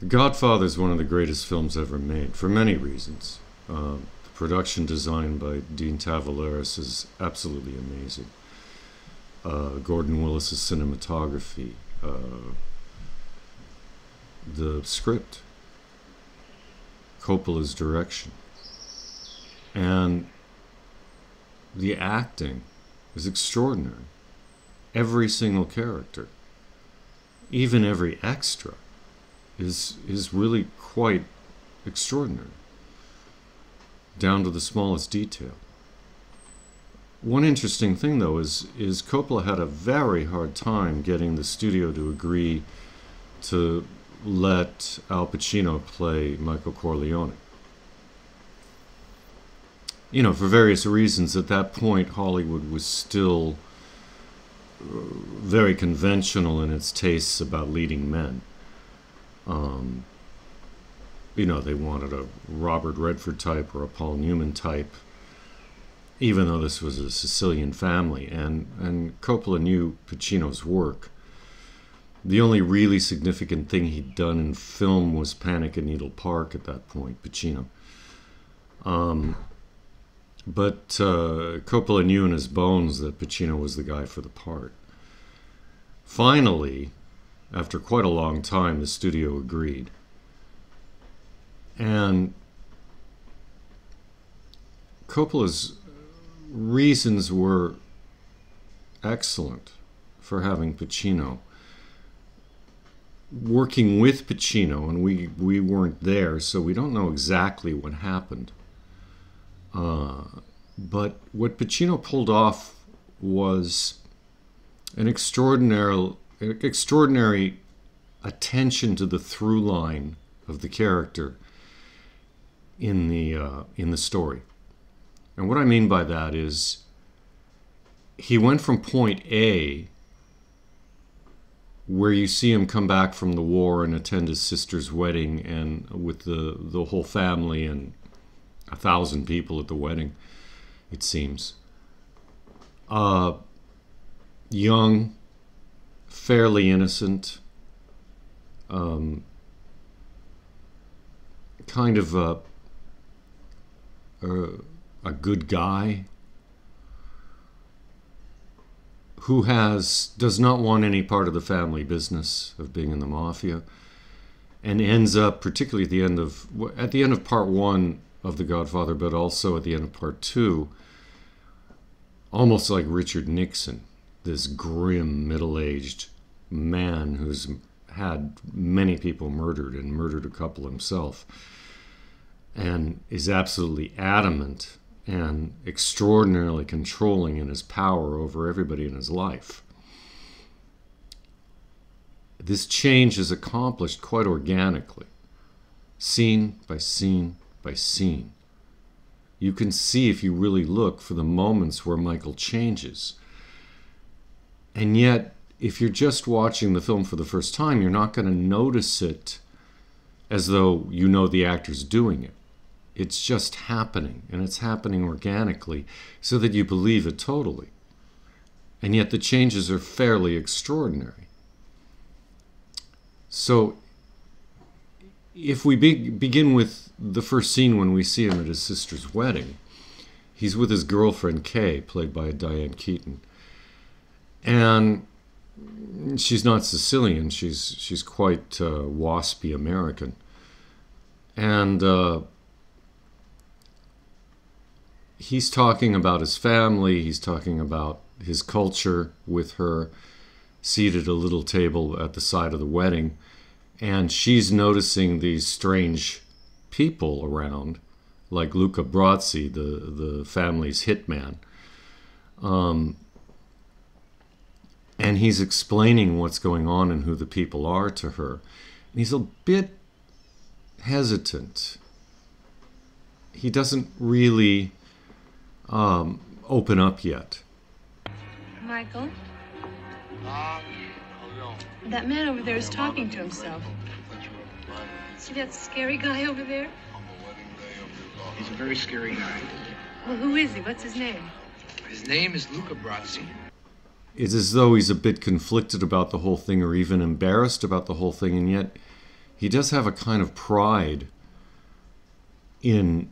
The Godfather is one of the greatest films ever made for many reasons. Uh, the production design by Dean Tavoularis is absolutely amazing. Uh, Gordon Willis's cinematography, uh, the script, Coppola's direction, and the acting is extraordinary. Every single character, even every extra, is is really quite extraordinary, down to the smallest detail. One interesting thing, though, is is Coppola had a very hard time getting the studio to agree to let Al Pacino play Michael Corleone. You know, for various reasons, at that point, Hollywood was still uh, very conventional in its tastes about leading men. Um, you know, they wanted a Robert Redford type or a Paul Newman type, even though this was a Sicilian family. And, and Coppola knew Pacino's work. The only really significant thing he'd done in film was Panic at Needle Park at that point, Pacino. Um, but uh, Coppola knew in his bones that Pacino was the guy for the part. Finally, after quite a long time, the studio agreed. And Coppola's reasons were excellent for having Pacino. Working with Pacino, and we, we weren't there, so we don't know exactly what happened. Uh, but what Pacino pulled off was an extraordinary extraordinary attention to the through line of the character in the uh, in the story. And what I mean by that is he went from point A where you see him come back from the war and attend his sister's wedding and with the the whole family and a thousand people at the wedding it seems uh young fairly innocent, um, kind of a, a, a good guy who has does not want any part of the family business of being in the mafia and ends up particularly at the end of at the end of part 1 of the godfather but also at the end of part 2 almost like richard nixon this grim middle-aged man who's had many people murdered and murdered a couple himself, and is absolutely adamant and extraordinarily controlling in his power over everybody in his life. This change is accomplished quite organically, scene by scene by scene. You can see if you really look for the moments where Michael changes. And yet, if you're just watching the film for the first time, you're not going to notice it as though you know the actor's doing it. It's just happening, and it's happening organically so that you believe it totally. And yet the changes are fairly extraordinary. So, if we be- begin with the first scene when we see him at his sister's wedding, he's with his girlfriend Kay, played by Diane Keaton. And she's not Sicilian. She's she's quite uh, waspy American, and uh, he's talking about his family. He's talking about his culture with her, seated at a little table at the side of the wedding, and she's noticing these strange people around, like Luca Brasi, the the family's hitman. Um, and he's explaining what's going on and who the people are to her. And he's a bit hesitant. He doesn't really um, open up yet. Michael? That man over there is talking to himself. See that scary guy over there? He's a very scary guy. Well, who is he? What's his name? His name is Luca Brasi. It's as though he's a bit conflicted about the whole thing or even embarrassed about the whole thing, and yet he does have a kind of pride in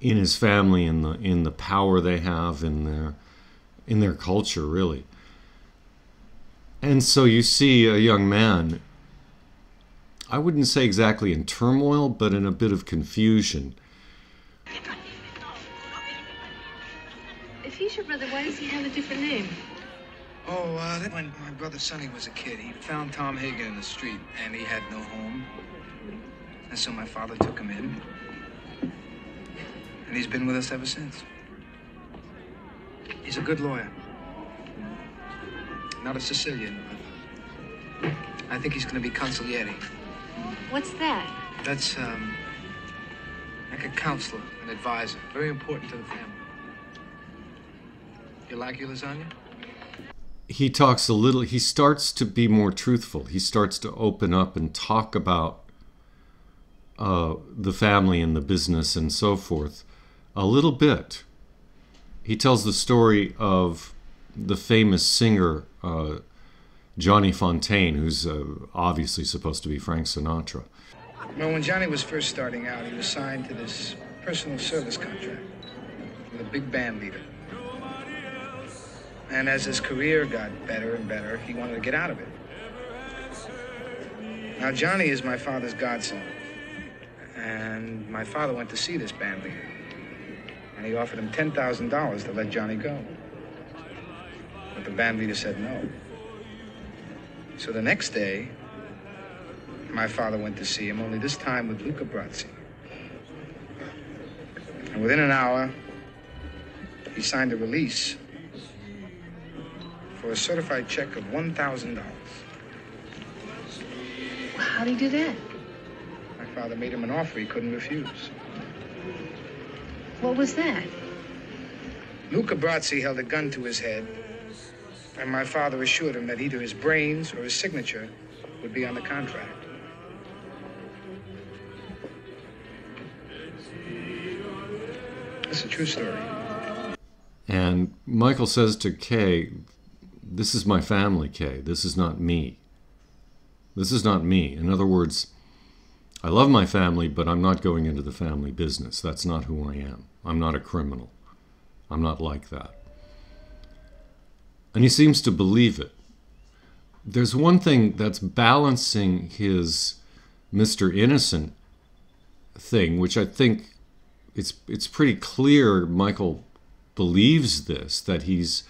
in his family in the in the power they have in their in their culture really and so you see a young man i wouldn't say exactly in turmoil but in a bit of confusion If he's your brother, why does he have a different name? Oh, uh, that when my brother Sonny was a kid, he found Tom Hagen in the street, and he had no home. And so my father took him in. And he's been with us ever since. He's a good lawyer. Not a Sicilian, but I think he's going to be consigliere. What's that? That's, um, like a counselor, an advisor. Very important to the family. You like your lasagna? He talks a little he starts to be more truthful. He starts to open up and talk about uh, the family and the business and so forth a little bit. He tells the story of the famous singer uh, johnny fontane who's uh, obviously supposed to be frank sinatra. Well, when Johnny was first starting out, he was signed to this personal service contract with a big band leader. And as his career got better and better, he wanted to get out of it. Now, Johnny is my father's godson. And my father went to see this band leader. And he offered him $10,000 to let Johnny go. But the band leader said no. So the next day, my father went to see him, only this time with Luca Brasi. And within an hour, he signed a release for a certified check of $1,000. How'd he do that? My father made him an offer he couldn't refuse. What was that? Luca Brasi held a gun to his head, and my father assured him that either his brains or his signature would be on the contract. It's a true story. and michael says to kay this is my family kay. This is not me. This is not me. In other words i love my family but i'm not going into the family business. That's not who i am. I'm not a criminal. I'm not like that. And he seems to believe it. There's one thing that's balancing his mr innocent thing which i think it's it's pretty clear michael believes this that he's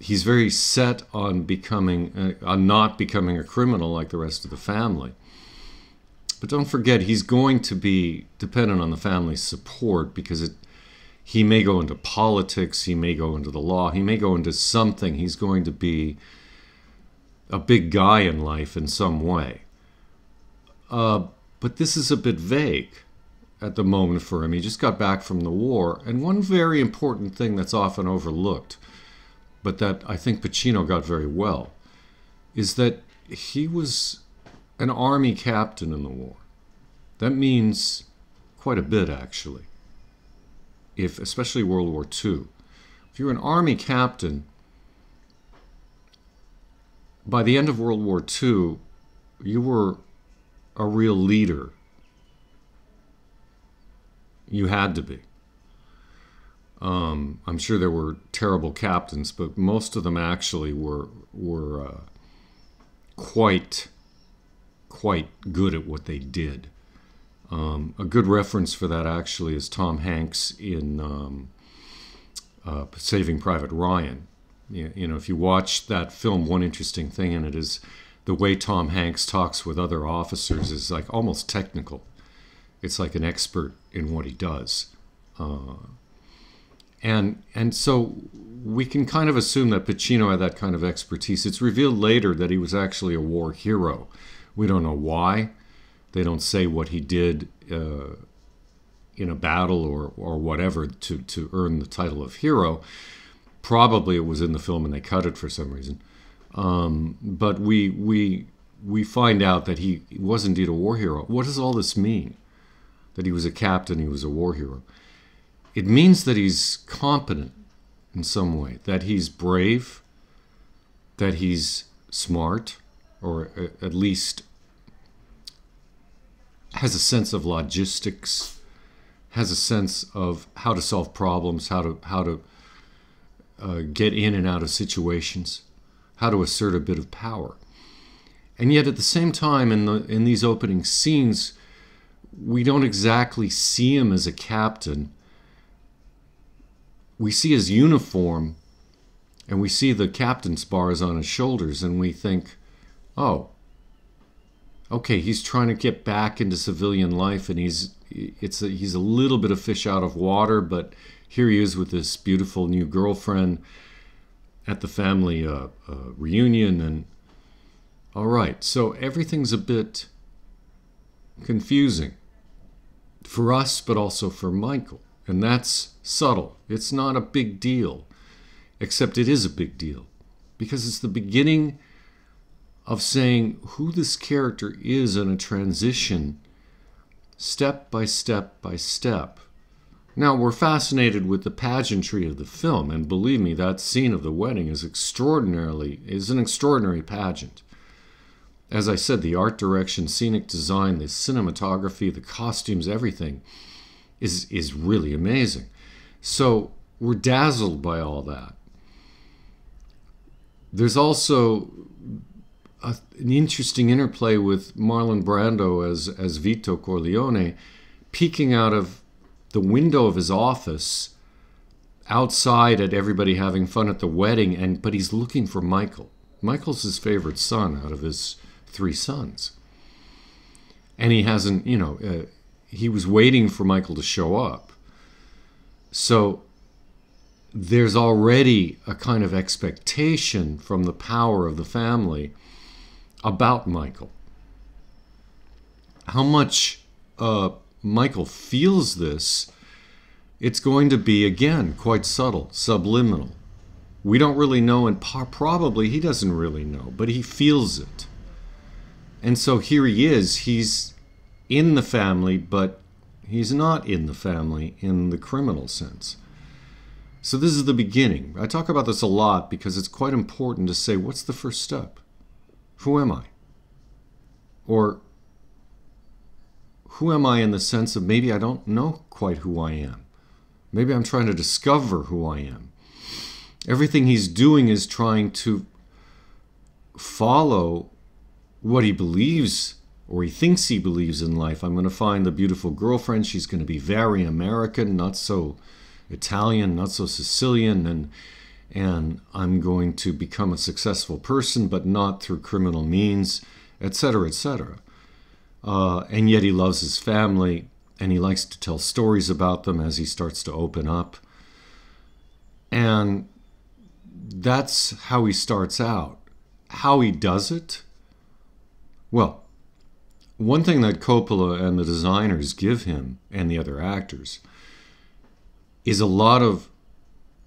he's very set on becoming uh, on not becoming a criminal like the rest of the family but don't forget he's going to be dependent on the family's support because it he may go into politics he may go into the law he may go into something he's going to be a big guy in life in some way uh, but this is a bit vague at the moment for him. He just got back from the war. And one very important thing that's often overlooked, but that I think Pacino got very well, is that he was an army captain in the war. That means quite a bit, actually. If, especially World War II. If you're an army captain, by the end of World War II, you were a real leader you had to be. Um, I'm sure there were terrible captains, but most of them actually were were uh, quite quite good at what they did. Um, a good reference for that actually is Tom Hanks in um, uh, Saving Private Ryan. You, know, if you watch that film, one interesting thing in it is the way Tom Hanks talks with other officers is like almost technical. It's like an expert in what he does. Uh, and and so we can kind of assume that Pacino had that kind of expertise. It's revealed later that he was actually a war hero. We don't know why. They don't say what he did uh, in a battle or or whatever to to earn the title of hero. Probably it was in the film and they cut it for some reason. Um, but we we we find out that he was indeed a war hero. What does all this mean? That he was a captain, he was a war hero. It means that he's competent in some way, that he's brave, that he's smart, or at least has a sense of logistics, has a sense of how to solve problems, how to how to uh, get in and out of situations, how to assert a bit of power. And yet, at the same time, in the in these opening scenes, we don't exactly see him as a captain. We see his uniform, and we see the captain's bars on his shoulders, and we think, "Oh, okay, he's trying to get back into civilian life, and he's it's a, he's a little bit of fish out of water, but here he is with this beautiful new girlfriend at the family uh, uh, reunion, and all right, so everything's a bit confusing for us, but also for Michael. And that's subtle. It's not a big deal, except it is a big deal because it's the beginning of saying who this character is in a transition, step by step by step. Now, we're fascinated with the pageantry of the film, and believe me, that scene of the wedding is extraordinarily, is an extraordinary pageant as I said, the art direction, scenic design, the cinematography, the costumes, everything is is really amazing. So we're dazzled by all that. There's also a, an interesting interplay with Marlon Brando as as Vito Corleone, peeking out of the window of his office outside at everybody having fun at the wedding and but he's looking for Michael. Michael's his favorite son out of his three sons. And he hasn't, you know, uh, he was waiting for Michael to show up. So there's already a kind of expectation from the power of the family about Michael. How much uh, Michael feels this, it's going to be, again, quite subtle, subliminal. We don't really know, and probably he doesn't really know, but he feels it. And so here he is. He's in the family, but he's not in the family in the criminal sense. So this is the beginning. I talk about this a lot because it's quite important to say what's the first step? Who am I? Or who am I in the sense of maybe I don't know quite who I am? Maybe I'm trying to discover who I am. Everything he's doing is trying to follow what he believes or he thinks he believes in life. I'm going to find the beautiful girlfriend. She's going to be very American, not so Italian, not so Sicilian, and and I'm going to become a successful person, but not through criminal means, etc., etc. Uh, and yet he loves his family, and he likes to tell stories about them as he starts to open up. And that's how he starts out. How he does it well, one thing that Coppola and the designers give him and the other actors is a lot of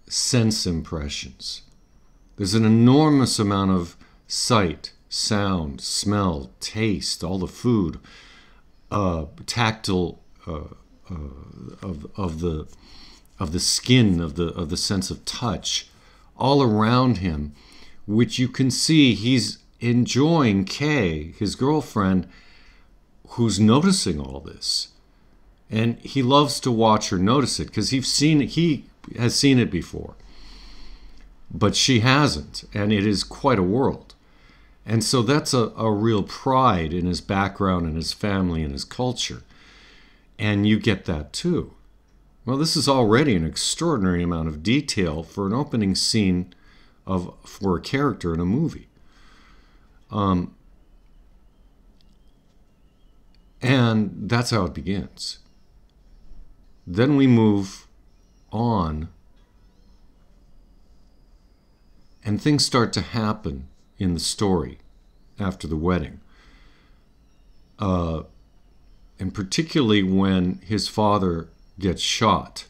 sense impressions. There's an enormous amount of sight, sound, smell, taste, all the food, uh, tactile uh, uh, of, of the of the skin, of the of the sense of touch, all around him, which you can see he's enjoying Kay, his girlfriend, who's noticing all this. And he loves to watch her notice it because he's seen he has seen it before. But she hasn't, and it is quite a world. And so that's a, a real pride in his background and his family and his culture. And you get that too. Well, this is already an extraordinary amount of detail for an opening scene of for a character in a movie. Um, and that's how it begins. Then we move on, and things start to happen in the story after the wedding. Uh, and particularly when his father gets shot